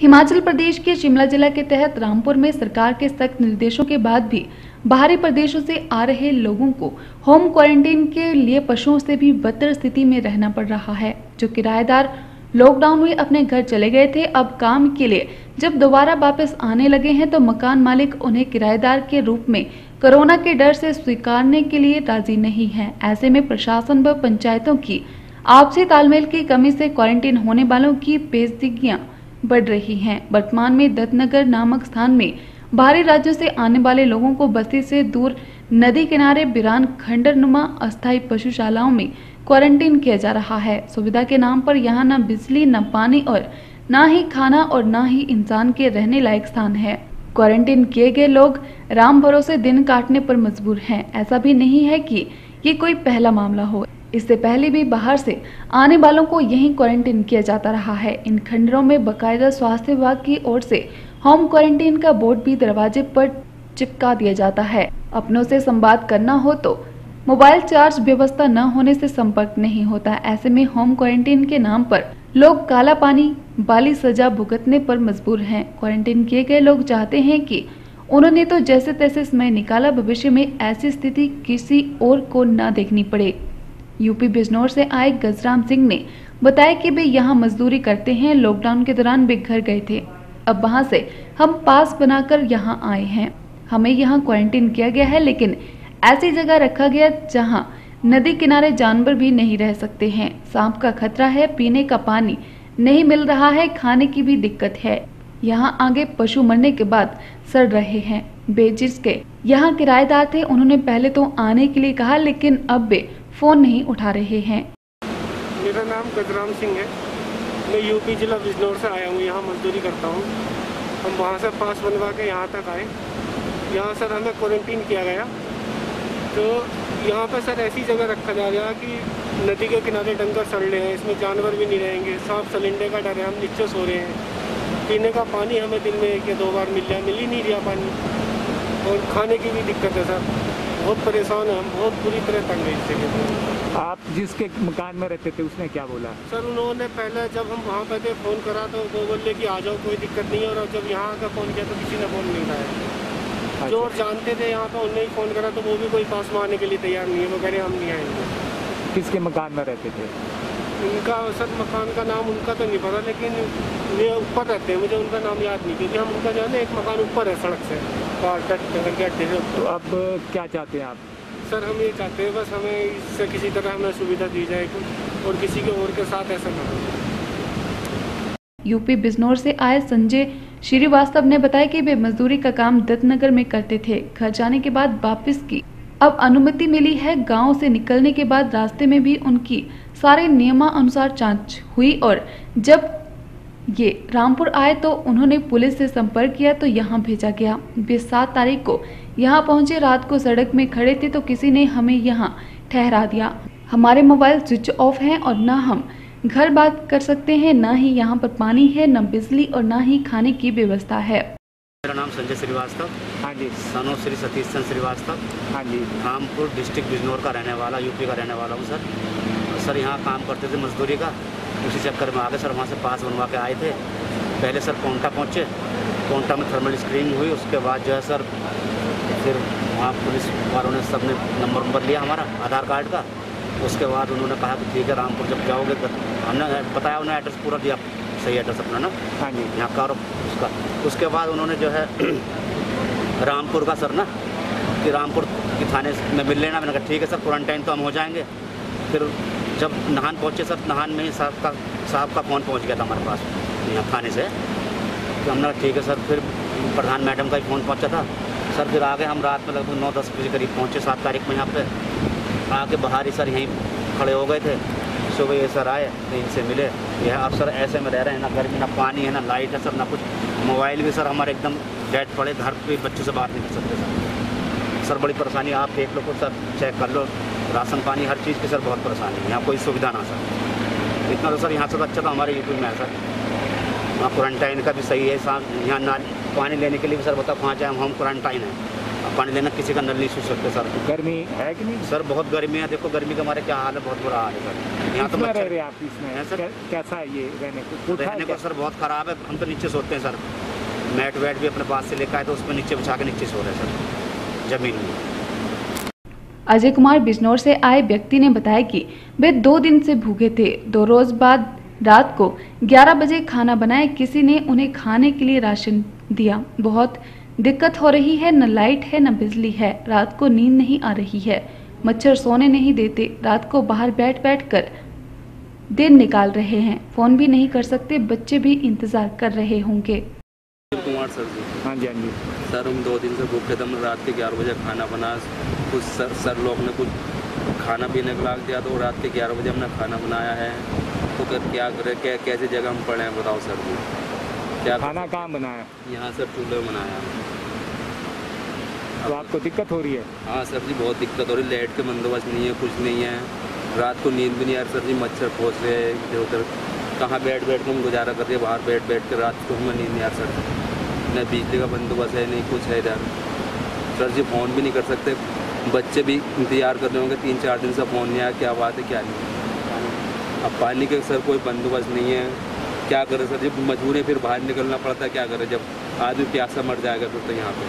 हिमाचल प्रदेश के शिमला जिला के तहत रामपुर में सरकार के सख्त निर्देशों के बाद भी बाहरी प्रदेशों से आ रहे लोगों को होम क्वारंटीन के लिए पशुओं से भी बदतर स्थिति में रहना पड़ रहा है, जो किराएदार लॉकडाउन में अपने घर चले गए थे। अब काम के लिए जब दोबारा वापस आने लगे हैं तो मकान मालिक उन्हें किराएदार के रूप में कोरोना के डर से स्वीकारने के लिए राज़ी नहीं है। ऐसे में प्रशासन व पंचायतों की आपसी तालमेल की कमी से क्वारंटीन होने वालों की पेशगियाँ बढ़ रही हैं। वर्तमान में दत्तनगर नामक स्थान में बाहरी राज्यों से आने वाले लोगों को बस्ती से दूर नदी किनारे बिरान खंडर नुमा अस्थायी पशुशालाओं में क्वारंटीन किया जा रहा है। सुविधा के नाम पर यहाँ न बिजली, न पानी और न ही खाना और न ही इंसान के रहने लायक स्थान है। क्वारंटीन किए गए लोग राम भरोसे दिन काटने पर मजबूर हैं। ऐसा भी नहीं है कि ये कोई पहला मामला हो। इससे पहले भी बाहर से आने वालों को यहीं क्वारंटीन किया जाता रहा है। इन खंडरों में बकायदा स्वास्थ्य विभाग की ओर से होम क्वारंटीन का बोर्ड भी दरवाजे पर चिपका दिया जाता है। अपनों से संवाद करना हो तो मोबाइल चार्ज व्यवस्था न होने से संपर्क नहीं होता। ऐसे में होम क्वारंटीन के नाम पर लोग काला पानी, बाली सजा भुगतने पर मजबूर हैं। क्वारंटीन किए गए लोग चाहते हैं कि उन्होंने तो जैसे तैसे समय निकाला, भविष्य में ऐसी स्थिति किसी और को न देखनी पड़े। यूपी बिजनौर से आए गजराम सिंह ने बताया कि वे यहाँ मजदूरी करते हैं लॉकडाउन के दौरान वे घर गए थे। अब वहाँ से हम पास बनाकर यहाँ आए हैं। हमें यहाँ क्वारंटीन किया गया है, लेकिन ऐसी जगह रखा गया जहाँ नदी किनारे जानवर भी नहीं रह सकते हैं। सांप का खतरा है, पीने का पानी नहीं मिल रहा है, खाने की भी दिक्कत है। यहाँ आगे पशु मरने के बाद सड़ रहे हैं। बेजिस के यहाँ किराएदार थे, उन्होंने पहले तो आने के लिए कहा, लेकिन अब वे फ़ोन नहीं उठा रहे हैं। मेरा नाम गजराम सिंह है। मैं यूपी जिला बिजनौर से आया हूँ। यहाँ मजदूरी करता हूँ। हम वहाँ से पास बनवा के यहाँ तक आए। यहाँ सर हमें क्वारंटीन किया गया। तो यहाँ पर सर ऐसी जगह रखा जा रहा कि नदी के किनारे डंगर सड़ रहे हैं। इसमें जानवर भी नहीं रहेंगे। सांप सलेंडे का डर है। हम नीचे सो रहे हैं। पीने का पानी हमें दिन में एक या दो बार मिल जाए मिल ही नहीं रहा पानी। और खाने की भी दिक्कत है सर। बहुत परेशान है हम बहुत बुरी तरह तंग है इससे के आप जिसके मकान में रहते थे उसने क्या बोला? सर उन्होंने पहले जब हम वहाँ पे थे फ़ोन करा तो वो बोले कि आ जाओ कोई दिक्कत नहीं है। और जब यहाँ आकर फ़ोन किया तो किसी ने फ़ोन नहीं उठाया। जो और जानते थे यहाँ पे उन्हें ही फ़ोन करा तो वो भी कोई पास में आने के लिए तैयार नहीं है। वो कह रहे हम नहीं आएँगे। किसके मकान में रहते थे? उनका सर मकान का नाम उनका तो नहीं पता लेकिन ये ऊपर रहते हैं। मुझे उनका नाम याद नहीं क्योंकि हम उनका जो है ना एक मकान ऊपर है सड़क से। तो अब क्या चाहते हैं आप? सर हम ये चाहते हैं बस हमें इससे किसी तरह हमें सुविधा दी जाए और किसी के और के साथ ऐसा ना हो। यूपी बिजनौर से आए संजय श्रीवास्तव ने बताया कि वे मजदूरी का काम दत्तनगर में करते थे। घर जाने के बाद वापस की। अब अनुमति मिली है गाँव से निकलने के बाद रास्ते में भी उनकी। सारे नियमानुसार जाँच हुई और जब ये रामपुर आए तो उन्होंने पुलिस से संपर्क किया तो यहाँ भेजा गया। वे सात तारीख को यहाँ पहुँचे रात को सड़क में खड़े थे तो किसी ने हमें यहाँ ठहरा दिया। हमारे मोबाइल स्विच ऑफ़ हैं और न हम घर बात कर सकते हैं न ही यहाँ पर पानी है न बिजली और न ही खाने की व्यवस्था है। मेरा नाम संजय श्रीवास्तव। हाँ जी। सनो श्री सतीश चंद श्रीवास्तव। हाँ जी। रामपुर डिस्ट्रिक्ट बिजनौर का रहने वाला यूपी का रहने वाला हूँ सर। सर यहाँ काम करते थे मजदूरी का। उसी चक्कर में आगे सर वहाँ से पास बनवा के आए थे। पहले सर कोंटा पहुँचे। कोंटा में थर्मल स्क्रीनिंग हुई। उसके बाद जो है सर फिर वहाँ पुलिस वालों ने सबने नंबर नंबर लिया हमारा आधार कार्ड का। उसके बाद उन्होंने कहा कि ठीक है रामपुर जब जाओगे तो हमने बताया उन्हें एड्रेस पूरा दिया। सही एड्रेस अपना ना? हाँ जी। यहाँ का और उसका। उसके बाद उन्होंने जो है रामपुर का सर ना? कि रामपुर की थाने में मिल लेना। मैंने कहा ठीक है सर क्वारंटाइन तो हम हो जाएँगे। फिर जब नहान पहुँचे सर, नहान में ही साहब का साहब का फ़ोन पहुँच गया था हमारे पास, यहाँ थाने से। तो हमने ठीक है सर। फिर प्रधान मैडम का ही फ़ोन पहुँचा था। सर, फिर आगे हम रात में लगभग नौ दस बजे करीब पहुँचे, सात तारीख में यहाँ पे। आके बाहर ही सर यहीं खड़े हो गए थे। सुबह ये सर आए तो इनसे मिले। यह अब सर ऐसे में रह रहे हैं, ना गर्मी, ना पानी है, ना लाइट है सर, ना कुछ। मोबाइल भी सर हमारे एकदम डेड पड़े, घर पे बच्चों से बात नहीं कर सकते सर। सर, बड़ी परेशानी, आप देख लो कुछ सर चेक कर लो। राशन पानी हर चीज़ की सर बहुत परेशानी है। यहाँ कोई सुविधा ना सर। इतना तो सर यहाँ से तो अच्छा तो हमारे यूपी में है सर। वहाँ क्वारंटाइन का भी सही है यहाँ ना पानी लेने के लिए भी सर बताओ कहाँ जाए हम? क्वारंटाइन है। पानी लेना किसी का नल नहीं सूख सकते सर। गर्मी है कि नहीं? सर बहुत गर्मी है। देखो गर्मी का हमारे क्या हाल है? बहुत बुरा हाल है सर। यहाँ तो रह मच्छर रहे आप इसमें? हैं सर? कैसा है ये रहने को? रहने? को सर बहुत ख़राब है। हम तो नीचे सोते हैं सर। मैट वैट भी अपने पास से लेकर आए तो उसमें नीचे बिछा के नीचे सो रहे हैं सर। ज़मीन में। अजय कुमार बिजनौर से आए व्यक्ति ने बताया कि वे दो दिन से भूखे थे। दो रोज बाद रात को 11 बजे खाना बनाए। किसी ने उन्हें खाने के लिए राशन दिया। बहुत दिक्कत हो रही है। न लाइट है न बिजली है। रात को नींद नहीं आ रही है। मच्छर सोने नहीं देते। रात को बाहर बैठ बैठ कर दिन निकाल रहे हैं। फ़ोन भी नहीं कर सकते। बच्चे भी इंतज़ार कर रहे होंगे। कुमार सर जी। हाँ जी हाँ जी। सर हम दो दिन से भूखे थे। हमने रात के ग्यारह बजे खाना बनाया कुछ सर सर लोग ने कुछ खाना पीने को लाग दिया तो रात के ग्यारह बजे हमने खाना बनाया है। तो कर क्या करें क्या कैसी जगह हम पड़े हैं बताओ सर जी। क्या खाना कहाँ बनाया? यहाँ सर चूल्हे बनाया। तो आपको दिक्कत हो रही है? हाँ सर जी बहुत दिक्कत हो रही है। लाइट के बंदोबस्त नहीं है कुछ नहीं है। रात को नींद भी नहीं आ रही सर जी मच्छर पहुँच रहे हैं इधर उधर। कहाँ बैठ बैठ के हम गुजारा कर रहे हैं? बाहर बैठ बैठ के रात को हमें नींद नहीं आ रही सर जी। न बिजली का बंदोबस्त है नहीं कुछ है इधर। सर जी फ़ोन भी नहीं कर सकते। बच्चे भी इंतज़ार कर रहे होंगे, तीन चार दिन से फ़ोन नहीं आया, क्या बात है, क्या नहीं। अब पानी के सर, कोई बंदोबस्त नहीं है। क्या करें, सर जी मजबूर फिर बाहर निकलना पड़ता क्या करें, जब आदमी प्यासा मर जाएगा, फिर तो यहाँ पे।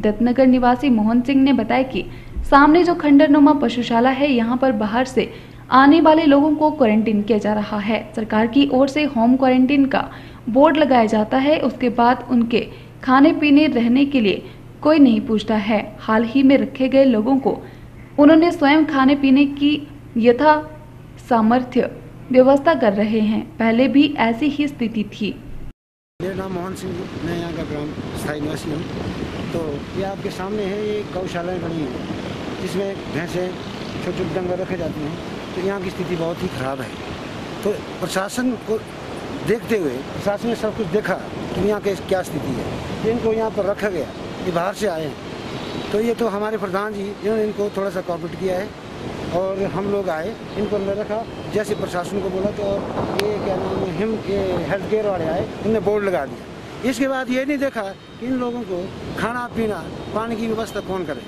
दत्तनगर निवासी मोहन सिंह ने बताया कि सामने जो खंडरनुमा पशुशाला है, यहाँ पर बाहर से आने वाले लोगों को क्वारंटीन किया जा रहा है। सरकार की ओर से होम क्वारंटीन का बोर्ड लगाया जाता है। उसके बाद उनके खाने पीने रहने के लिए कोई नहीं पूछता है। हाल ही में रखे गए लोगों को उन्होंने स्वयं खाने पीने की यथा सामर्थ्य व्यवस्था कर रहे हैं। पहले भी ऐसी ही स्थिति थी। मेरा नाम मोहन सिंह मैं यहाँ का ग्राम स्थायी निवासी हूँ। तो ये आपके सामने है, ये गौशालाएँ बनी हैं, जिसमें भैंसें छोटे छोटे डंगर रखे जाते हैं। तो यहाँ की स्थिति बहुत ही खराब है। तो प्रशासन को देखते हुए, प्रशासन ने सब कुछ देखा कि यहाँ की क्या स्थिति है? इनको यहाँ पर रखा गया ये बाहर से आए हैं। तो ये तो हमारे प्रधान जी, इन्होंने इनको थोड़ा सा कॉपरेट किया है और हम लोग आए, इनको अंदर रखा। जैसे प्रशासन को बोला तो ये क्या नाम है, हिम हेल्थ केयर वाले आए इनने बोर्ड लगा दिया। इसके बाद ये नहीं देखा कि इन लोगों को खाना, पीना, पानी की व्यवस्था कौन करे।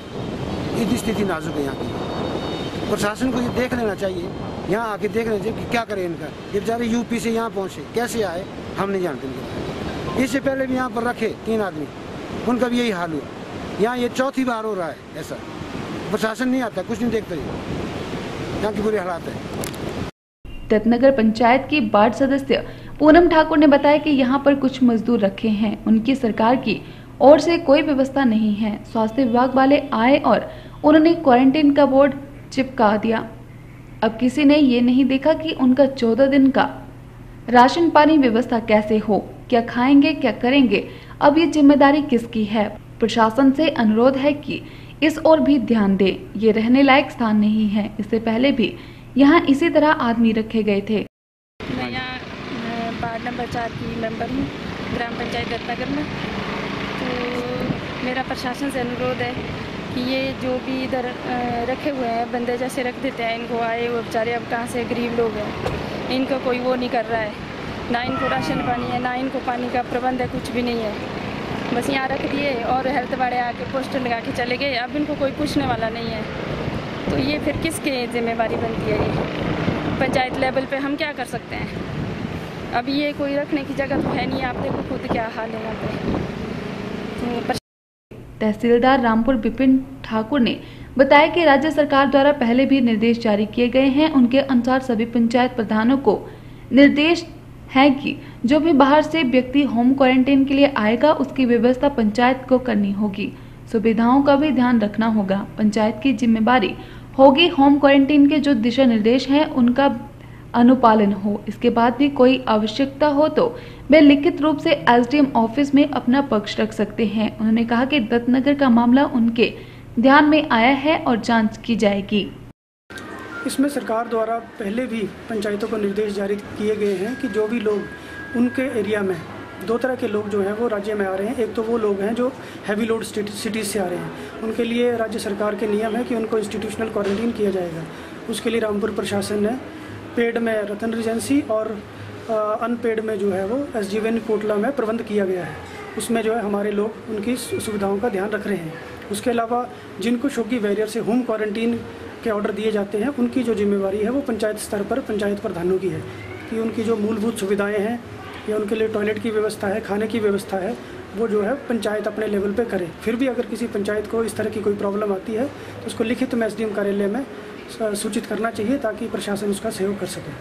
इतनी स्थिति नाजुक है यहाँ की। प्रशासन को ये देख लेना चाहिए, यहाँ आके देख लेना चाहिए कि क्या करें इनका। ये बेचारे यूपी से यहाँ पहुँचे, कैसे आए, हम नहीं जानते इनके इससे पहले भी यहाँ पर रखे तीन आदमी। उनका भी यही हाल हुआ। यहाँ ये चौथी बार हो रहा है, ऐसा। प्रशासन नहीं आता, कुछ नहीं देखता यहाँ की बुरी हालात है। दत्तनगर पंचायत की वार्ड सदस्य पूनम ठाकुर ने बताया कि यहाँ पर कुछ मजदूर रखे हैं। उनकी सरकार की ओर से कोई व्यवस्था नहीं है। स्वास्थ्य विभाग वाले आए और उन्होंने क्वारंटीन का बोर्ड चिपका दिया। अब किसी ने ये नहीं देखा कि उनका चौदह दिन का राशन पानी व्यवस्था कैसे हो? क्या खाएँगे, क्या करेंगे? अब ये ज़िम्मेदारी किसकी है? प्रशासन से अनुरोध है कि इस ओर भी ध्यान दे। ये रहने लायक स्थान नहीं है। इससे पहले भी यहाँ इसी तरह आदमी रखे गए थे। मैं यहाँ वार्ड नंबर चार की मेंबर हूँ, ग्राम पंचायत रत्नगर में। तो मेरा प्रशासन से अनुरोध है कि ये जो भी इधर रखे हुए हैं, बंदे जैसे रख देते हैं, इनको आए, वो बेचारे अब कहाँ से गरीब लोग हैं? इनका कोई वो नहीं कर रहा है। ना इनको राशन पानी है ना इनको पानी का प्रबंध है, कुछ भी नहीं है। बस यहाँ रख दिए और हेल्थ वाले आके पोस्टर लगा के चले गए। अब इनको कोई पूछने वाला नहीं है। तो ये फिर किसके जिम्मेवारी बनती है ये? पंचायत लेवल पे हम क्या कर सकते हैं? अब ये कोई रखने की जगह तो है नहीं। आप देखो खुद क्या हाल है यहाँ पे। तो तहसीलदार रामपुर विपिन ठाकुर ने बताया कि राज्य सरकार द्वारा पहले भी निर्देश जारी किए गए हैं। उनके अनुसार सभी पंचायत प्रधानों को निर्देश है कि जो भी बाहर से व्यक्ति होम क्वारंटाइन के लिए आएगा, उसकी व्यवस्था पंचायत को करनी होगी। सुविधाओं का भी ध्यान रखना होगा। पंचायत की जिम्मेवारी होगी होम क्वारंटाइन के जो दिशा निर्देश हैं, उनका अनुपालन हो। इसके बाद भी कोई आवश्यकता हो तो वे लिखित रूप से एसडीएम ऑफ़िस में अपना पक्ष रख सकते हैं। उन्होंने कहा कि दत्तनगर का मामला उनके ध्यान में आया है और जाँच की जाएगी। इसमें सरकार द्वारा पहले भी पंचायतों को निर्देश जारी किए गए हैं कि जो भी लोग उनके एरिया में, दो तरह के लोग जो हैं वो राज्य में आ रहे हैं। एक तो वो लोग हैं जो हैवी लोड सिटीज़ से आ रहे हैं। उनके लिए राज्य सरकार के नियम है कि उनको इंस्टीट्यूशनल क्वारंटीन किया जाएगा। उसके लिए रामपुर प्रशासन ने पेड में रतन रिजेंसी और अनपेड में जो है वो एस जी कोटला में प्रबंध किया गया है। उसमें जो है हमारे लोग उनकी सुविधाओं का ध्यान रख रहे हैं। उसके अलावा जिनको शोकी बैरियर से होम क्वारंटीन के ऑर्डर दिए जाते हैं, उनकी जो जिम्मेवारी है वो पंचायत स्तर पर, पंचायत प्रधानों की है कि उनकी जो मूलभूत सुविधाएँ हैं या उनके लिए टॉयलेट की व्यवस्था है, खाने की व्यवस्था है, वो जो है पंचायत अपने लेवल पे करे। फिर भी अगर किसी पंचायत को इस तरह की कोई प्रॉब्लम आती है तो उसको लिखित में एस कार्यालय में सूचित करना चाहिए ताकि प्रशासन उसका सहयोग कर सके।